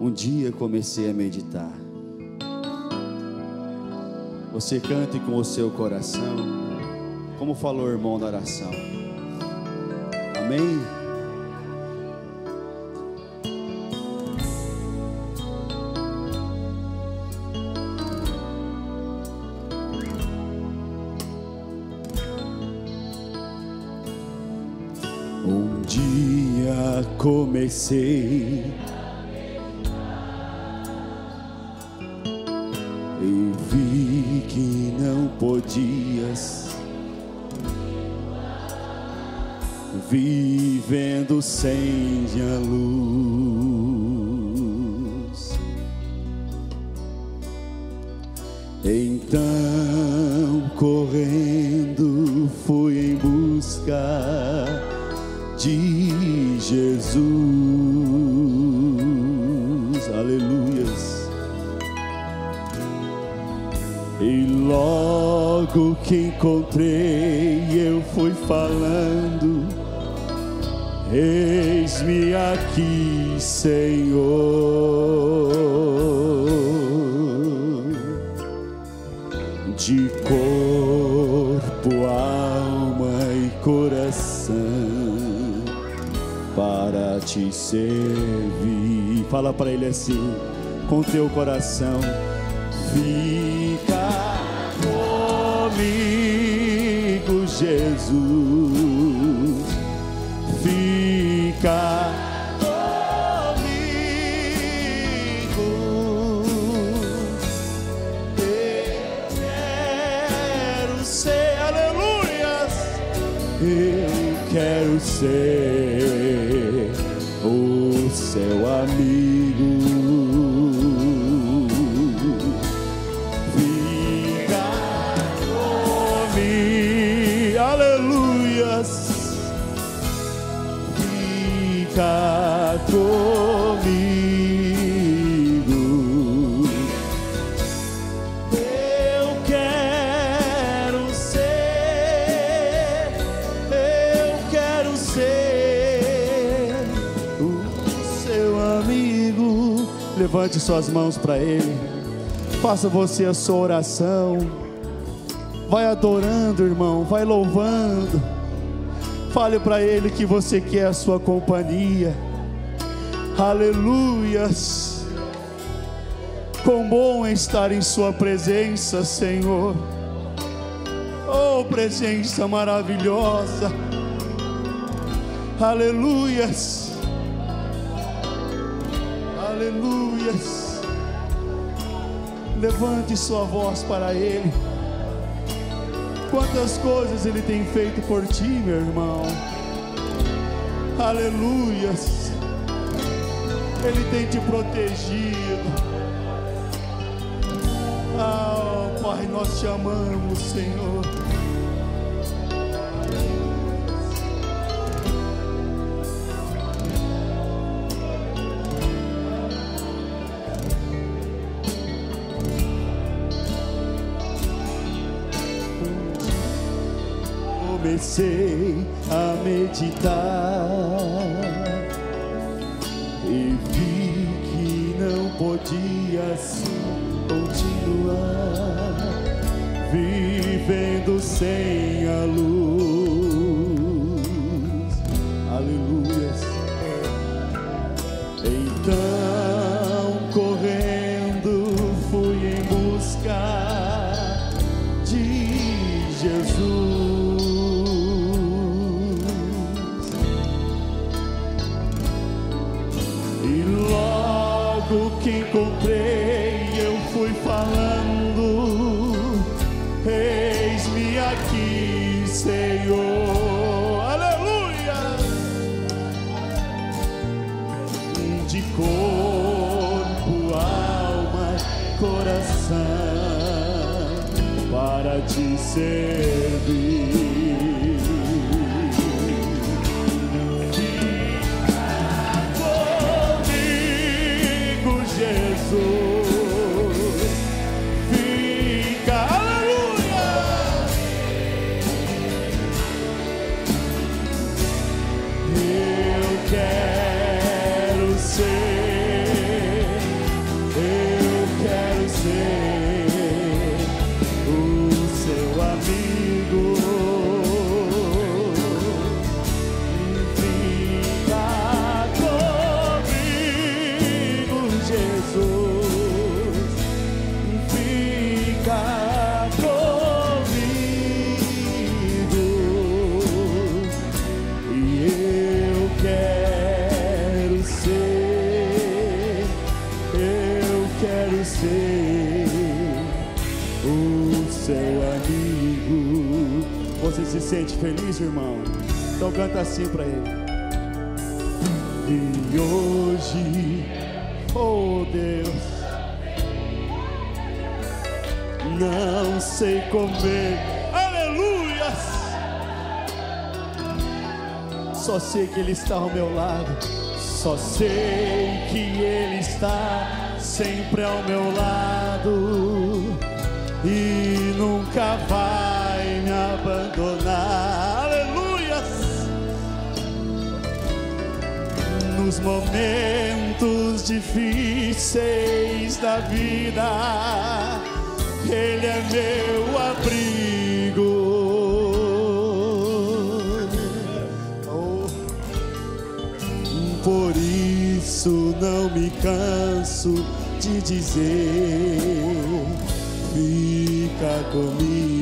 um dia comecei a meditar. Você cante com o seu coração, como falou o irmão da oração. Amém? Um dia comecei vivendo sem a luz. Então, correndo, fui em busca de Jesus. Aleluias. E logo que encontrei, eu fui falando: Eis-me aqui, Senhor. De corpo, alma e coração para te servir. Fala para ele assim, com teu coração. Fica comigo, Jesus. Fica comigo. Eu quero ser, aleluias. Eu quero ser Levante suas mãos para Ele, faça você a sua oração. Vai adorando, irmão, vai louvando. Fale para Ele que você quer a sua companhia. Aleluias. Quão bom é estar em Sua presença, Senhor. Oh, presença maravilhosa. Aleluias. Aleluias. Levante sua voz para Ele. Quantas coisas Ele tem feito por ti, meu irmão. Aleluias. Ele tem te protegido. Ah, Pai, nós te amamos, Senhor. Comecei a meditar. E vi que não podia assim continuar vivendo sem te servir. Contente, feliz, irmão. Então canta assim para ele. E hoje, oh Deus, não sei comer, aleluias. Só sei que Ele está ao meu lado, só sei que Ele está sempre ao meu lado momentos difíceis da vida, Ele é meu abrigo. Oh. Por isso não me canso de dizer fica comigo.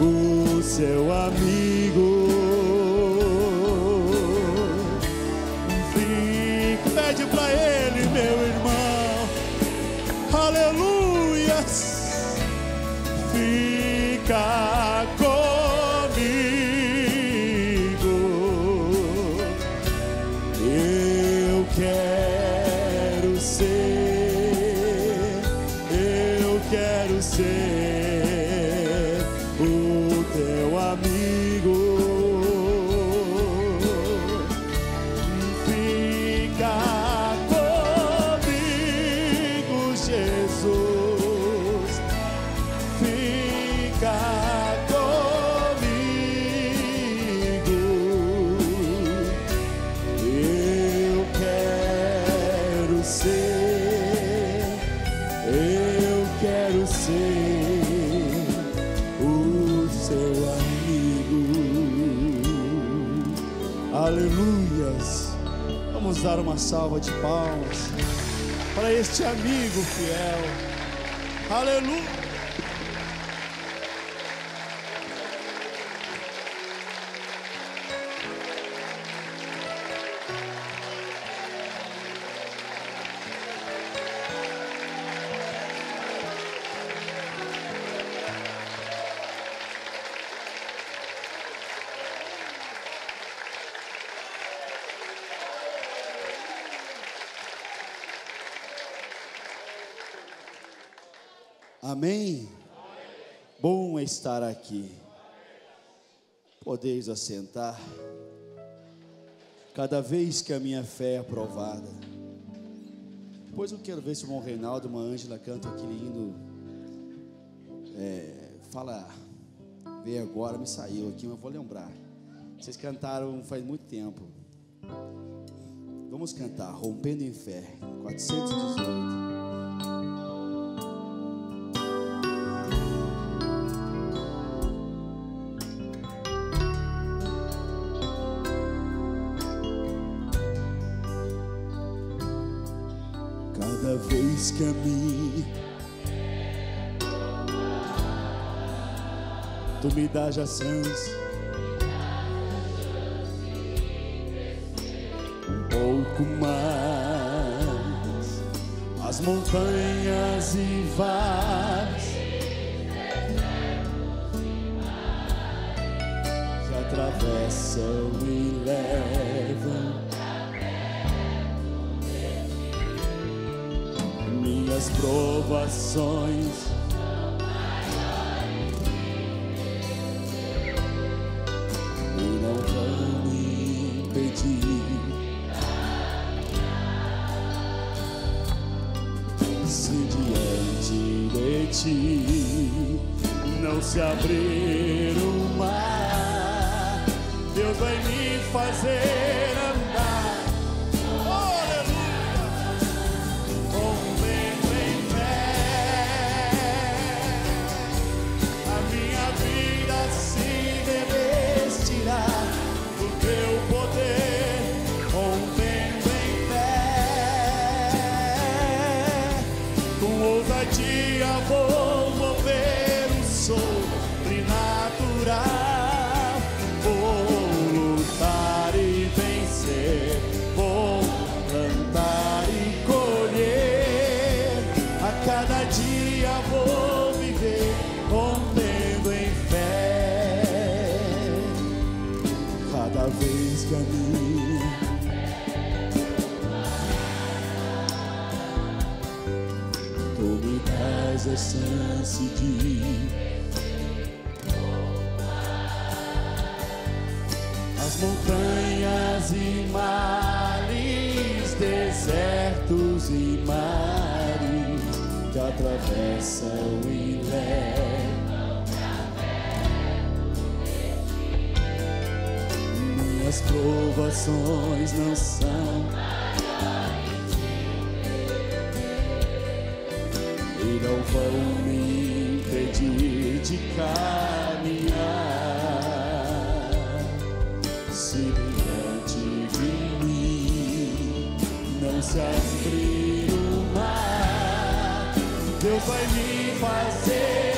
O seu amigo. Salva de palmas para este amigo fiel. Aleluia. Amém? Bom é estar aqui. Podeis assentar. Cada vez que a minha fé é aprovada. Depois eu quero ver se o irmão Reinaldo e uma Ângela cantam aquele hino. É, fala, veio agora, me saiu aqui, mas vou lembrar. Vocês cantaram faz muito tempo. Vamos cantar, Rompendo em Fé, 418. Mim. Tu me dás a chance. Um pouco mais. As montanhas e vales. Que atravessam e levam As provações. E não vão me impedir. Se diante de ti não se abrir o mar, Deus vai me fazer. esquece de as montanhas e mares, desertos e mares que atravessam e levam minhas provações não são e não vão me impedir de caminhar. Se diante de mim não se abrir o mar, Deus vai me fazer.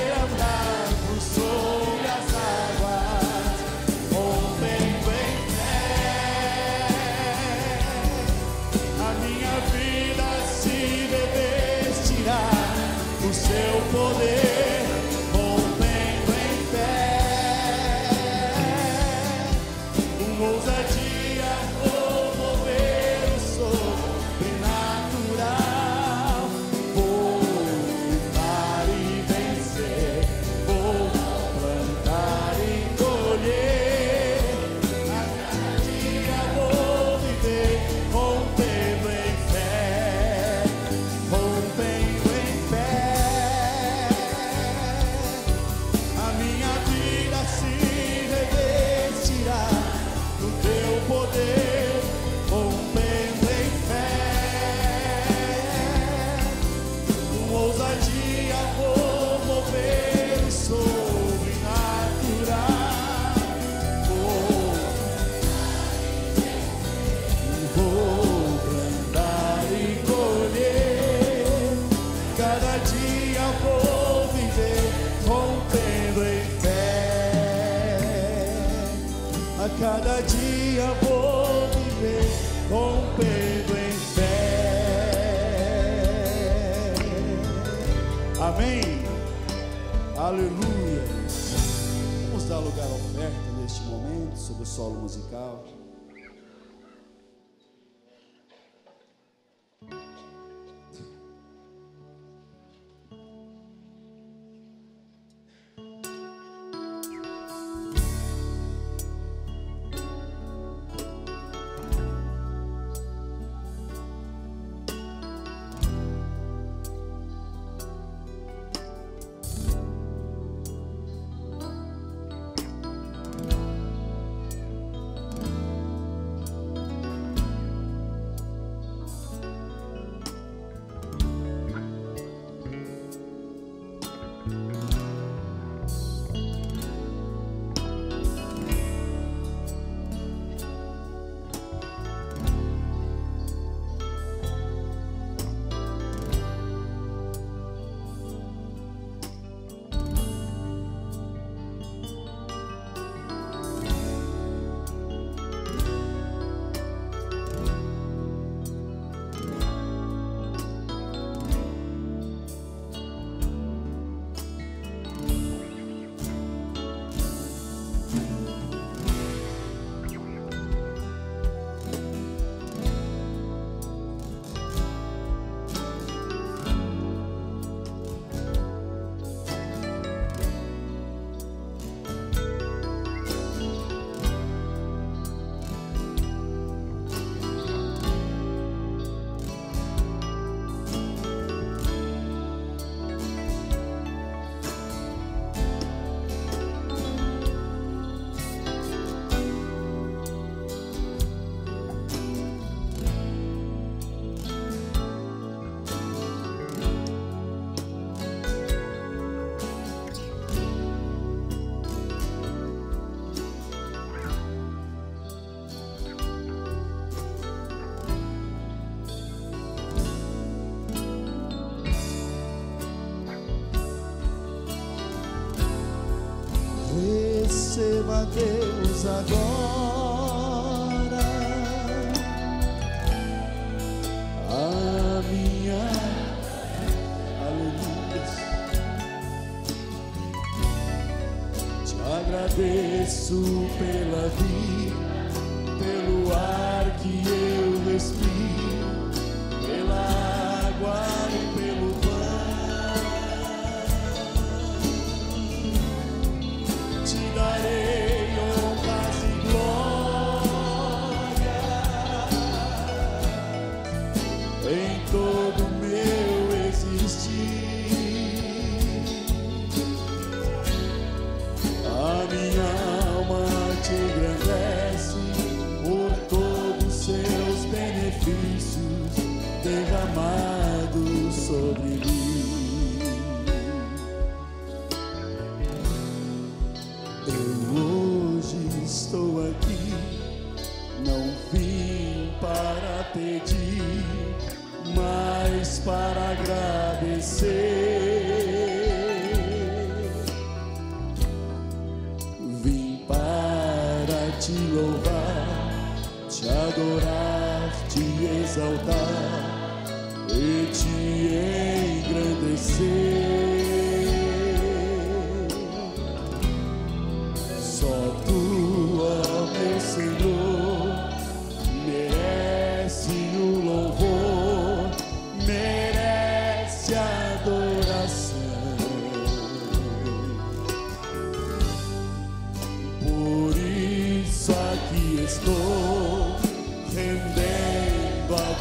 Deus agora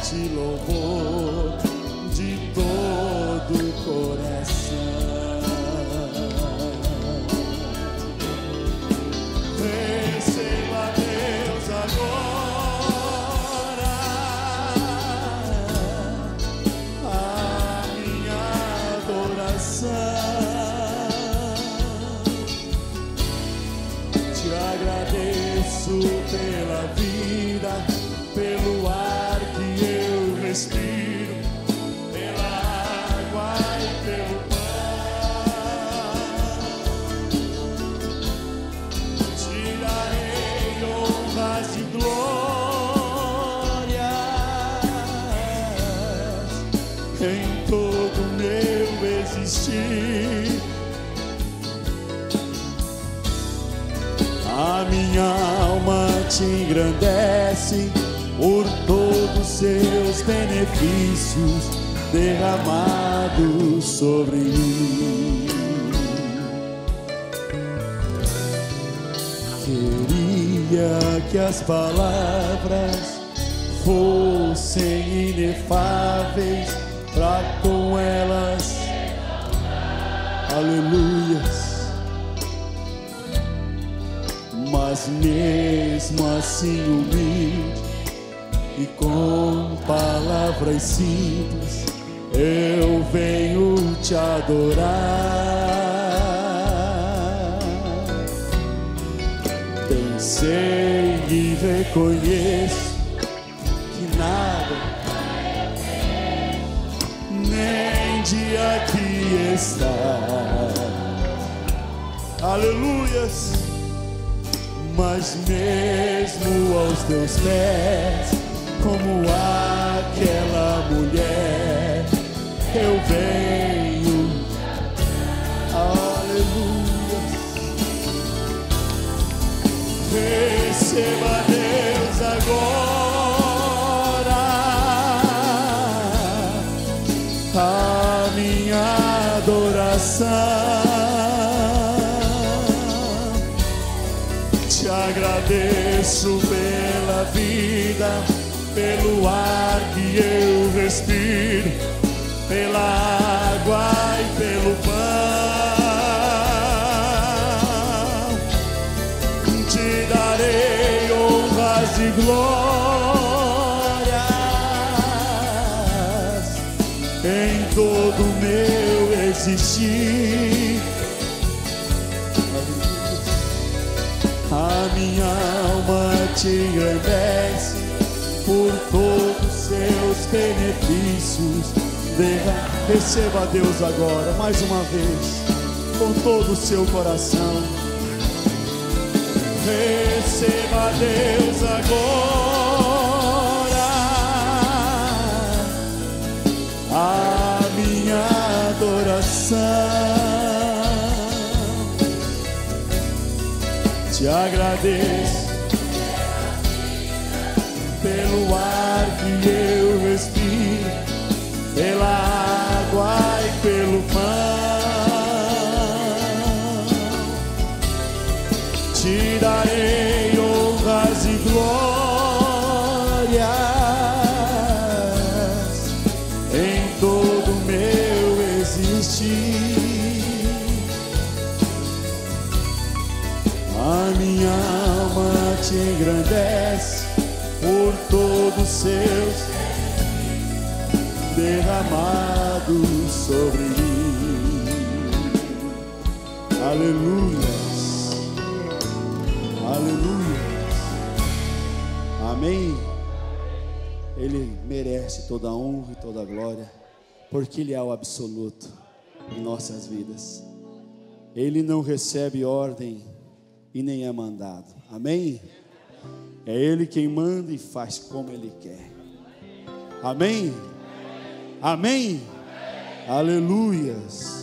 rendendo a ti louvor de todo engrandece por todos seus benefícios derramados sobre mim. Queria que as palavras fossem inefáveis para com elas, aleluias mas mesmo assim humilde e com palavras simples eu venho te adorar. Pensei e reconheço que nada nem de aqui está. Aleluias mas mesmo aos teus pés, como aquela mulher, eu venho. Aleluia. Receba agradeço pela vida, pelo ar que eu respiro, pela água e pelo pão. Te darei honras e glórias em todo o meu existir. alma te engrandece por todos seus benefícios. Receba a Deus agora, mais uma vez, com todo o seu coração. Receba a Deus agora a minha adoração. te agradeço pelo ar que eu respiro, pela água. seus derramados sobre mim. Aleluia, aleluia, amém. Ele merece toda a honra e toda a glória, porque Ele é o absoluto em nossas vidas. Ele não recebe ordem e nem é mandado. Amém? É Ele quem manda e faz como Ele quer. Amém? Amém? Amém? Amém. Aleluias.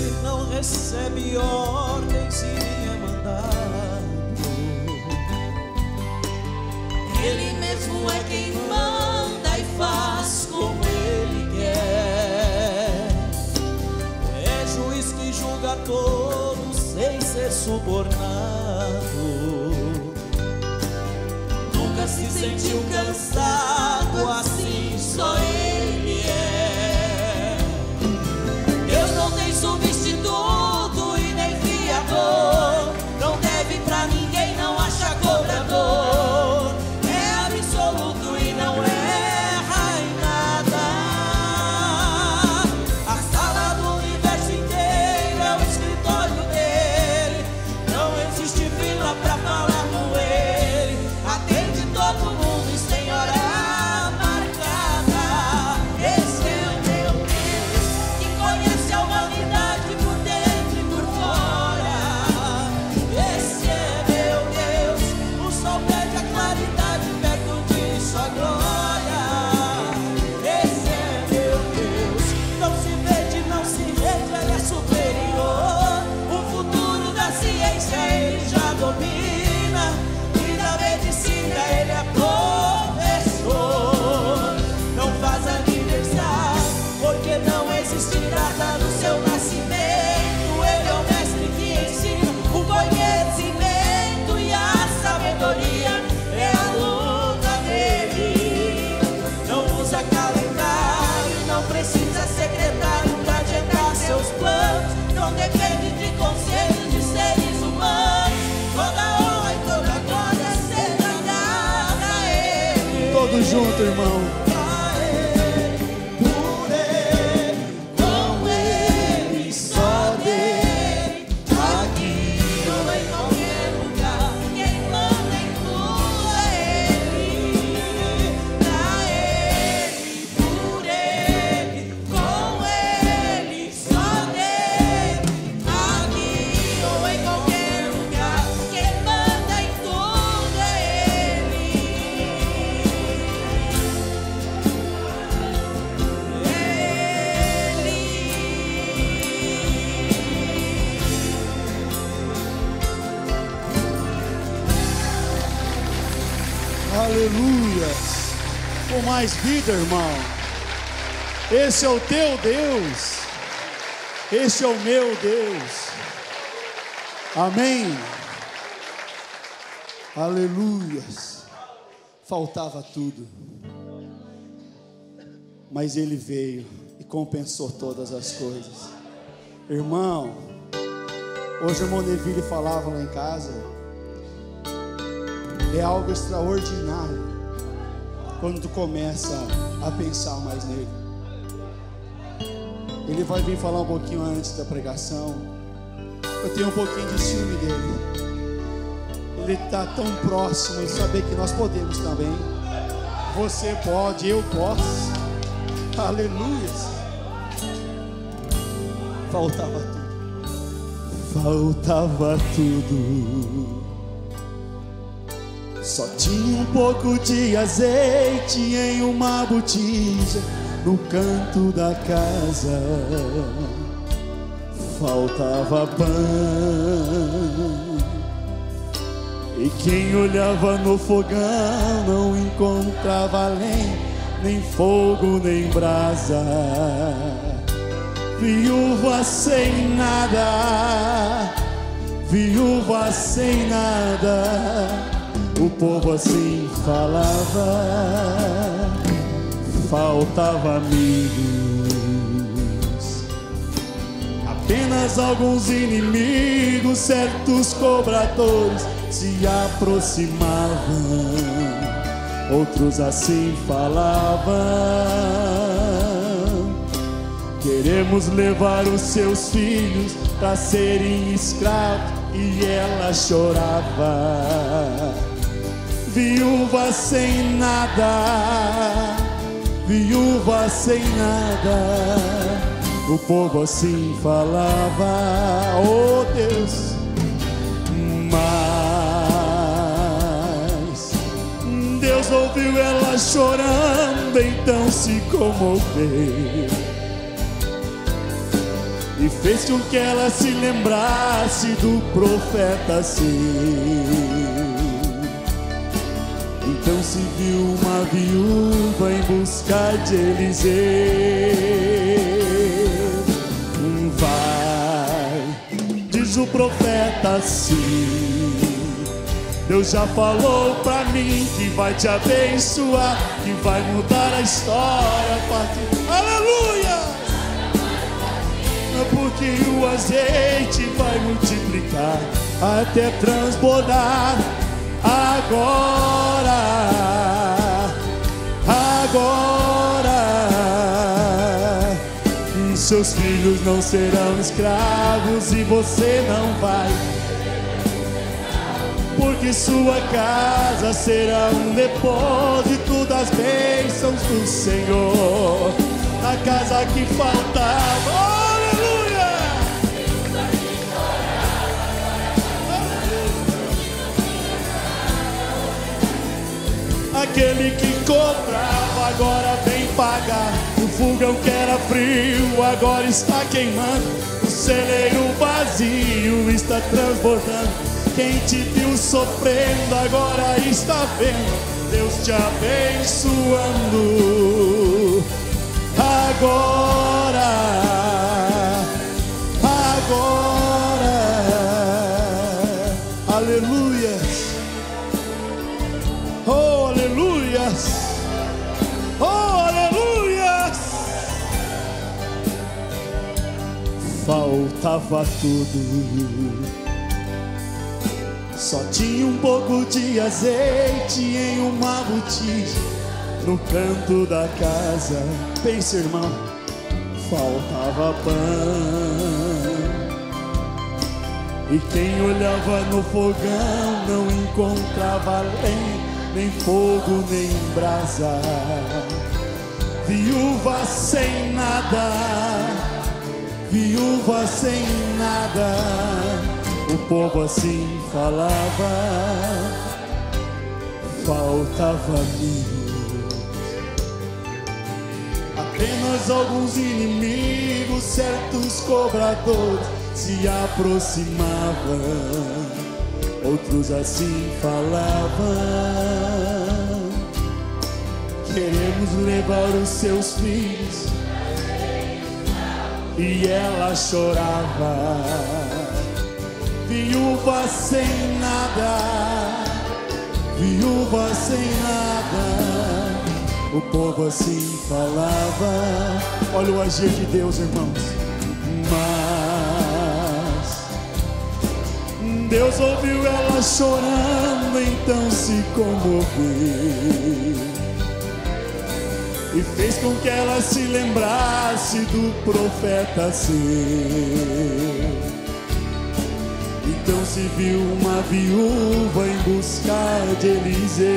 Ele não recebe ordens e é mandado. Ele mesmo é quem manda e faz como ele quer. É juiz que julga todos sem ser subornado. Nunca se sentiu cansado assim, assim só ele. Esse é o teu Deus. Esse é o meu Deus. Amém. Aleluias. Faltava tudo. Mas ele veio e compensou todas as coisas. Irmão, hoje o irmão Neville falava lá em casa. É algo extraordinário quando tu começa a pensar mais nele. Ele vai vir falar um pouquinho antes da pregação. Eu tenho um pouquinho de ciúme dele. Ele está tão próximo e saber que nós podemos também. Você pode, eu posso. Aleluia. Faltava tudo. Faltava tudo. Só tinha um pouco de azeite em uma botija no canto da casa. Faltava pão. E quem olhava no fogão não encontrava lenha, nem fogo, nem brasa. Viúva sem nada, viúva sem nada. O povo assim falava, faltava amigos. Apenas alguns inimigos, certos cobradores se aproximavam. Outros assim falavam. Queremos levar os seus filhos para serem escravos. E ela chorava viúva sem nada, viúva sem nada. O povo assim falava, oh Deus, mas Deus ouviu ela chorando, então se comoveu e fez com que ela se lembrasse do profeta assim. Então se viu uma viúva em busca de Eliseu. Vai, diz o profeta assim. Deus já falou pra mim que vai te abençoar, que vai mudar a história partir. Aleluia! Porque o azeite vai multiplicar até transbordar agora, agora. Seus filhos não serão escravos e você não vai. Porque sua casa será um depósito das bênçãos do Senhor. A casa que faltava, Aquele que comprava agora vem pagar. O fogão que era frio agora está queimando. O celeiro vazio está transbordando. Quem te viu sofrendo agora está vendo. Deus te abençoando. Agora, agora, Faltava tudo. Só tinha um pouco de azeite em uma botija no canto da casa. Pense, irmão, faltava pão. E quem olhava no fogão não encontrava lenha, nem fogo, nem brasa. Viúva sem nada, viúva sem nada. O povo assim falava, faltava mil. Apenas alguns inimigos, certos cobradores se aproximavam, outros assim falavam. Queremos levar os seus filhos, e ela chorava, viúva sem nada, viúva sem nada. O povo assim falava. Olha o agir de Deus, irmãos. Mas Deus ouviu ela chorando, então se comoveu e fez com que ela se lembrasse do profeta seu. Então se viu uma viúva em busca de Eliseu.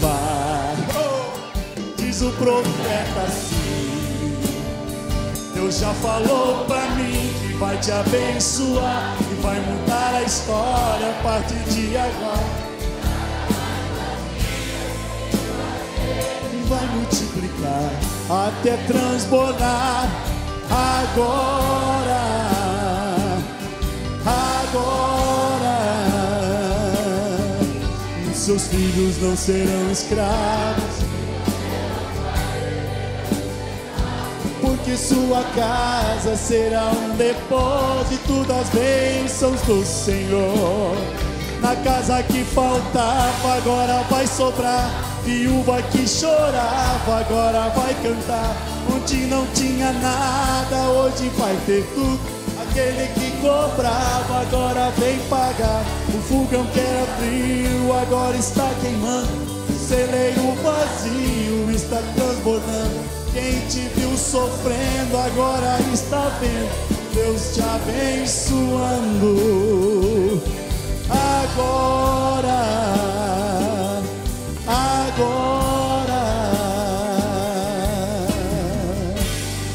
Vai, diz o profeta assim. Deus já falou pra mim que vai te abençoar e vai mudar a história a partir de agora. Vai multiplicar até transbordar agora, agora. Seus filhos não serão escravos, porque sua casa será um depósito das bênçãos do Senhor. Na casa que faltava, agora vai sobrar Viúva que chorava, agora vai cantar. Onde não tinha nada, hoje vai ter tudo. Aquele que cobrava, agora vem pagar. O fogão que era frio, agora está queimando. O celeiro vazio está transbordando. Quem te viu sofrendo, agora está vendo. Deus te abençoando. Agora agora.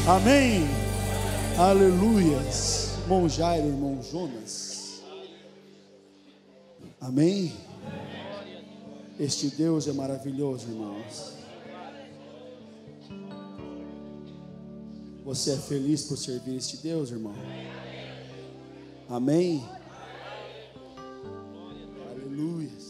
Amém. Aleluias. Irmão Jairo, irmão Jonas. Amém. Este Deus é maravilhoso, irmãos. Você é feliz por servir este Deus, irmão? Amém. Aleluia.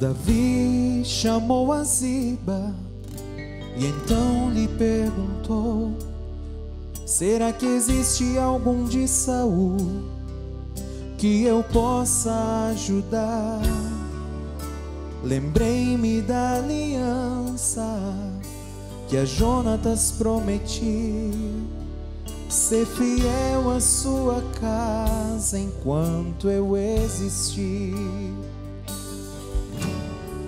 Davi chamou a Ziba e então lhe perguntou: Será que existe algum de Saul que eu possa ajudar? Lembrei-me da aliança que a Jonatas prometi, ser fiel à sua casa enquanto eu existir.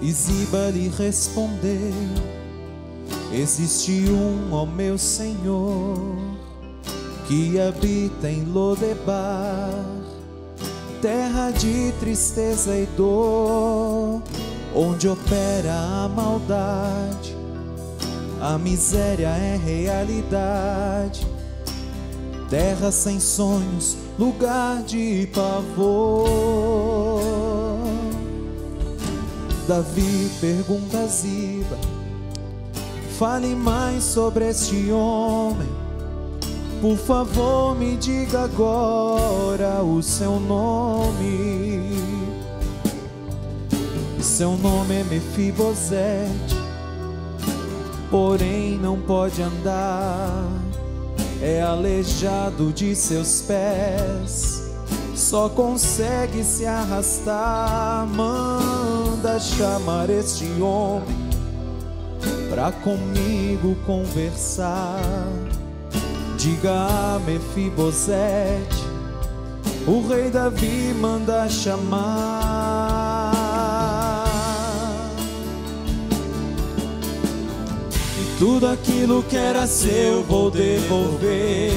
E Ziba lhe respondeu: Existe um, ó meu Senhor, que habita em Lodebar, terra de tristeza e dor, onde opera a maldade, a miséria é realidade, terra sem sonhos, lugar de pavor. Davi pergunta a Ziba: Fale mais sobre este homem. Por favor, me diga agora o seu nome. Seu nome é Mefibosete, porém não pode andar. É aleijado de seus pés, só consegue se arrastar. Manda chamar este homem pra comigo conversar. Diga a Mefibosete, o rei Davi manda chamar. E tudo aquilo que era seu vou devolver,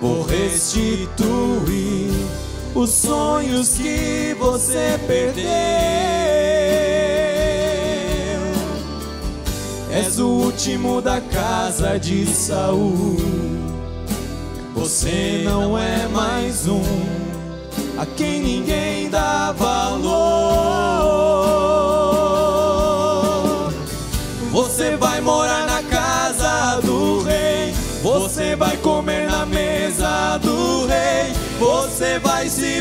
vou restituir os sonhos que você perdeu. És o último da casa de Saul. Você não é mais um a quem ninguém dá valor. Você vai morar na casa do rei. Você vai comer na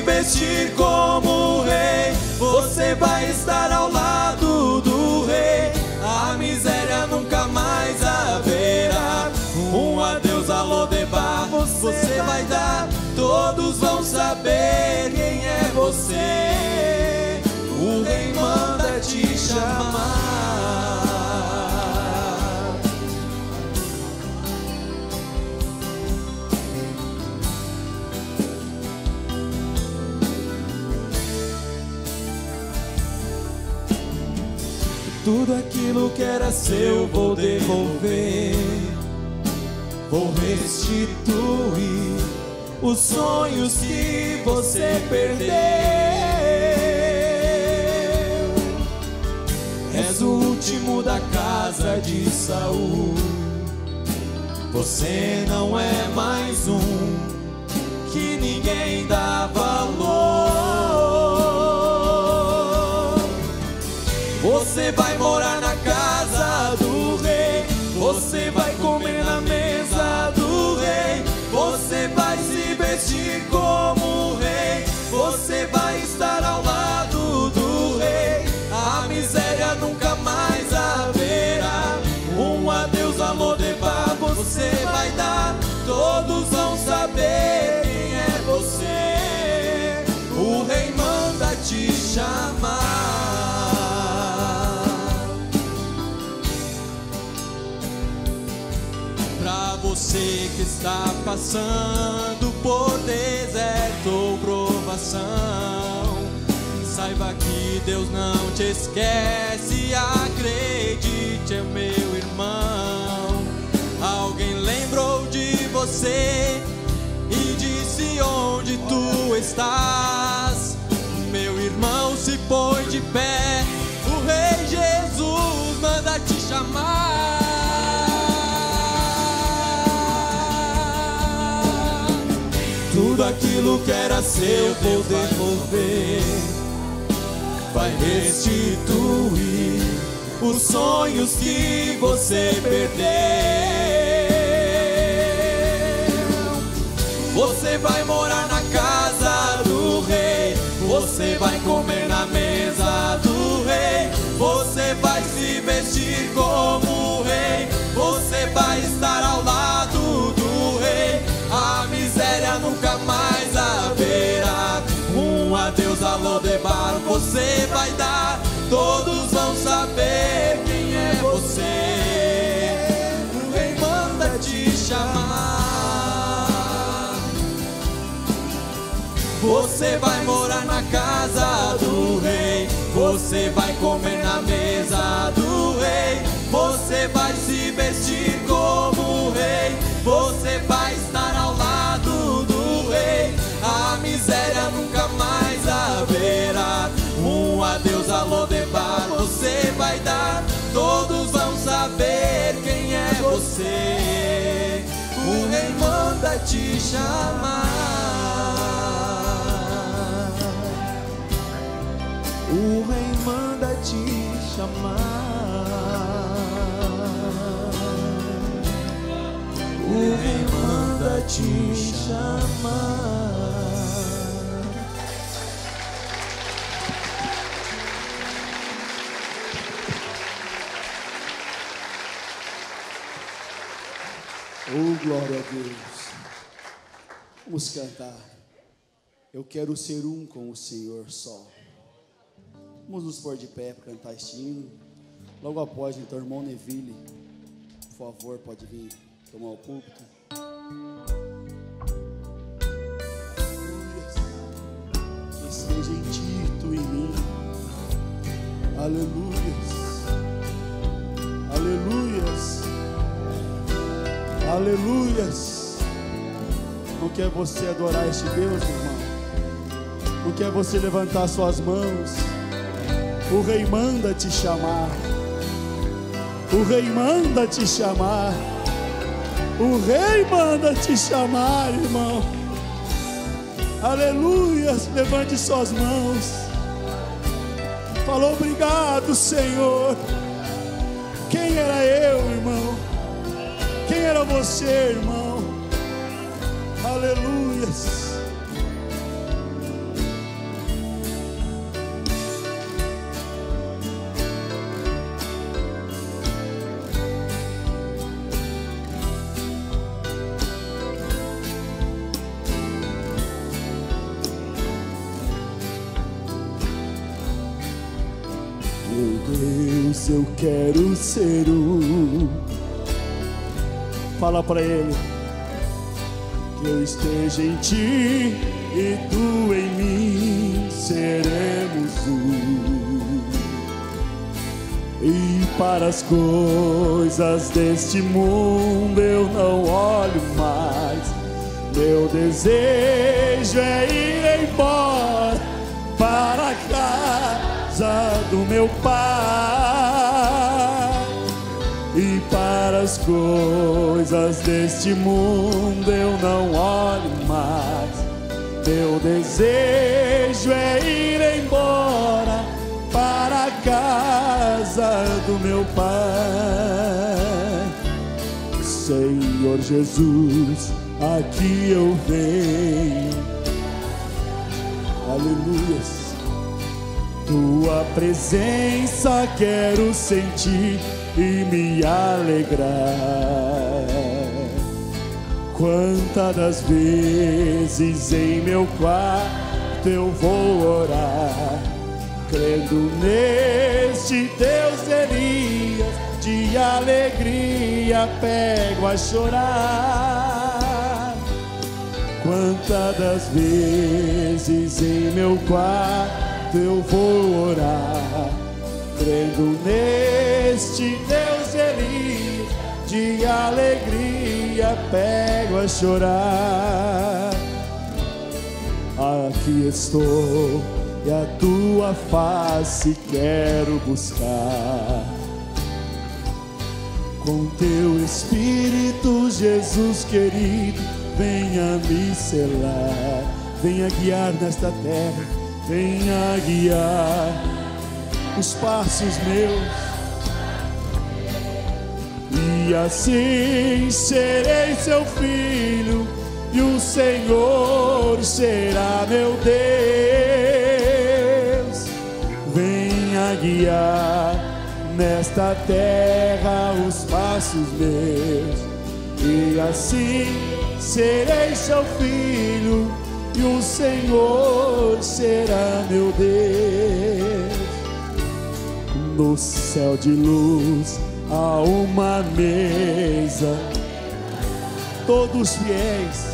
vestir como rei. Você vai estar ao lado do rei. A miséria nunca mais haverá. Um adeus a Lodebar você vai dar. Todos vão saber quem é você. Tudo aquilo que era seu vou devolver, vou restituir os sonhos que você perdeu. És o último da casa de Saul. Você não é mais um que ninguém dá Você vai morar na casa do rei. Você vai comer na mesa do rei. Você vai se vestir como rei. Você vai estar ao lado do rei. A miséria nunca mais haverá. Um adeus a Lodebar você vai dar. Todos vão você que está passando por deserto ou provação, saiba que Deus não te esquece. Acredite, é meu irmão. Alguém lembrou de você e disse onde tu estás. Meu irmão se põe de pé, Aquilo que era seu vou devolver, vai restituir os sonhos que você perdeu. Você vai morar na casa do rei. Você vai comer na mesa do rei. Você vai se vestir como rei. Você vai estar ao lado do rei. A miséria nunca Lodebar você vai dar. Todos vão saber quem é você. O rei manda te chamar. Você vai morar na casa do rei. Você vai comer na mesa do rei. Você vai se vestir como rei. Você vai te chamar. O rei manda te chamar. O rei manda te chamar. Oh, glória a Deus. Vamos cantar. Eu quero ser um com o Senhor só. Vamos nos pôr de pé para cantar este hino. Logo após, então, irmão Neville, por favor, pode vir tomar o púlpito. Que esteja em ti, tu em mim. Aleluias. Aleluias. Aleluias. Não quer você adorar este Deus, irmão? Não quer você levantar suas mãos? O Rei manda te chamar. O Rei manda te chamar. O Rei manda te chamar, irmão. Aleluias. Levante suas mãos. Falou obrigado, Senhor. Quem era eu, irmão? Quem era você, irmão? Aleluias. Deus, eu quero ser um. Fala para ele eu esteja em ti e tu em mim seremos um. E para as coisas deste mundo eu não olho mais. Meu desejo é ir embora para a casa do meu pai para as coisas deste mundo eu não olho mais. Meu desejo é ir embora para a casa do meu pai. Senhor Jesus, aqui eu venho. Aleluias. Tua presença quero sentir e me alegrar. Quantas das vezes em meu quarto eu vou orar, crendo neste Deus Elias, de alegria pego a chorar. Quantas das vezes em meu quarto eu vou orar, crendo neste Deus Elias, de alegria pego a chorar. Aqui estou e a tua face quero buscar. Com teu Espírito, Jesus querido, venha me selar, venha guiar nesta terra, venha guiar os passos meus. E assim serei seu filho, e o Senhor será meu Deus. Venha guiar nesta terra os passos meus, e assim serei seu filho, e o Senhor será meu Deus. No céu de luz há uma mesa, todos fiéis,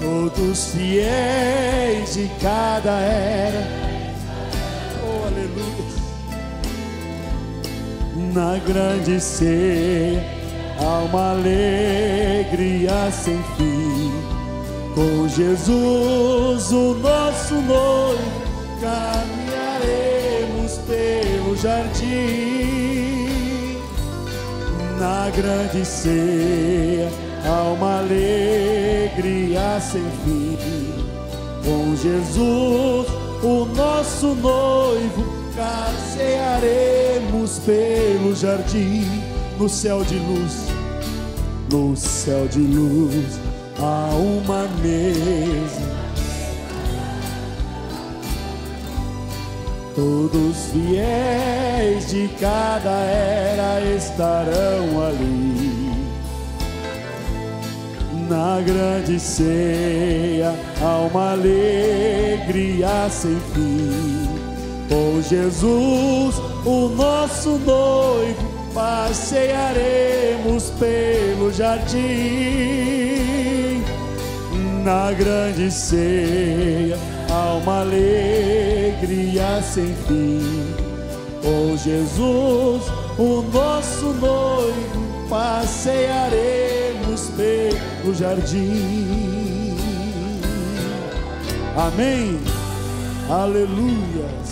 todos fiéis de cada era. Oh, aleluia. Na grande ceia há uma alegria sem fim. Com Jesus, o nosso noivo, pelo jardim. Na grande ceia há uma alegria sem fim. Com Jesus, o nosso noivo, passearemos pelo jardim. No céu de luz, no céu de luz, há uma mesa. Todos fiéis de cada era estarão ali. Na grande ceia há uma alegria sem fim. Com Jesus, o nosso noivo, passearemos pelo jardim. Na grande ceia uma alegria sem fim. Com Jesus, o nosso noivo, passearemos pelo jardim. Amém. Aleluias.